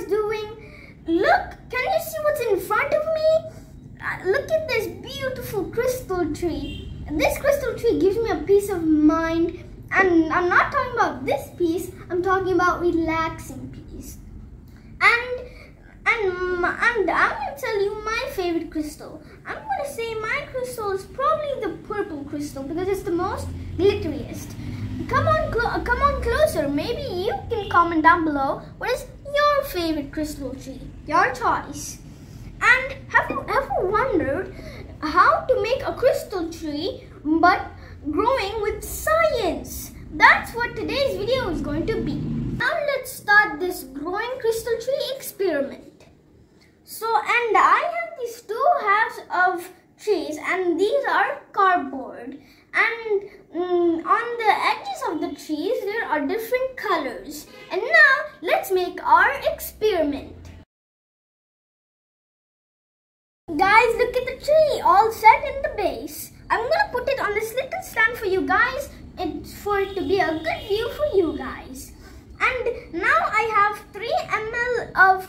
was doing. Look, can you see what's in front of me? Uh, look at this beautiful crystal tree. This crystal tree gives me a peace of mind. And I'm not talking about this peace, I'm talking about relaxing peace. And and, and I'm going to tell you my favorite crystal. I'm going to say my crystal is probably the purple crystal because it's the most glitteriest. Come on, come on closer. Maybe you can comment down below what is favorite crystal tree. Your choice. And have you ever wondered how to make a crystal tree but growing with science? That's what today's video is going to be. Now let's start this growing crystal tree experiment. So, and I have these two halves of trees and these are cardboard. And mm, on the edges of the trees, there are different colors. And now, let's make our experiment. Guys, look at the tree all set in the base. I'm to put it on this little stand for you guys. It's for it to be a good view for you guys. And now I have 3 ml of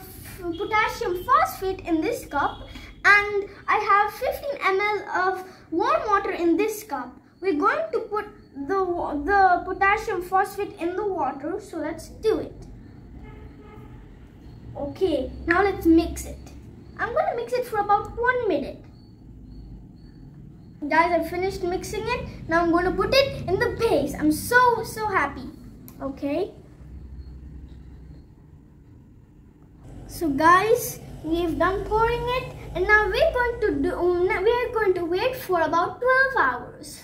potassium phosphate in this cup and I have 15 ml of warm water in this cup. We're going to put the, the potassium phosphate in the water, so let's do it. Okay, now let's mix it. I'm going to mix it for about one minute. Guys, I finished mixing it. Now I'm going to put it in the base. I'm so, so happy. Okay. So guys, we've done pouring it and now we're going to do we're going to wait for about 12 hours.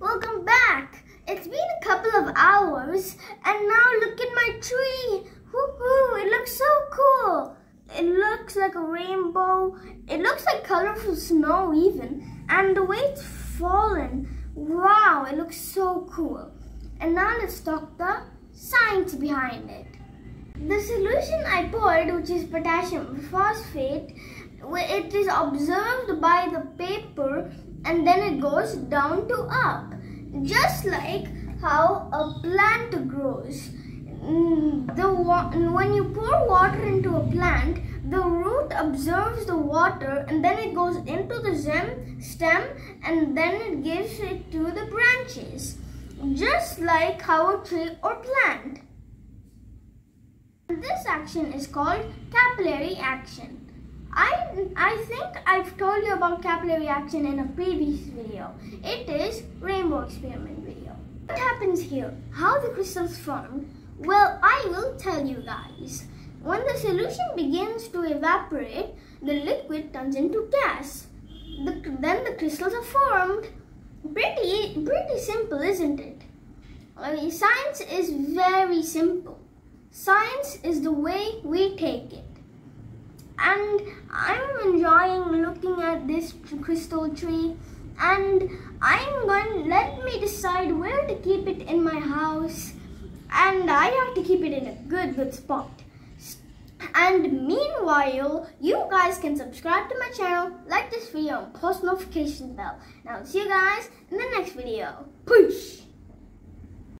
Welcome back. It's been a couple of hours and now look at my tree. Woohoo, it looks so cool. It looks like a rainbow. It looks like colorful snow even. And the way it's fallen, wow, it looks so cool. And now let's talk the science behind it. The solution I poured, which is potassium phosphate, it is observed by the paper and then it goes down to up. Just like how a plant grows. Mm, the when you pour water into a plant, the root absorbs the water and then it goes into the stem, stem and then it gives it to the branches. Just like how a tree or plant. This action is called capillary action. I, I think I've told you about capillary action in a previous video. It is rainbow experiment video. What happens here? How the crystals formed? Well, I will tell you guys. When the solution begins to evaporate, the liquid turns into gas. The, then the crystals are formed. Pretty, pretty simple, isn't it? I mean, science is very simple. Science is the way we take it and I'm enjoying looking at this crystal tree. And I'm going let me decide where to keep it in my house. And I have to keep it in a good good spot. And meanwhile you guys can subscribe to my channel like this video and post notification bell. Now see you guys in the next video. Peace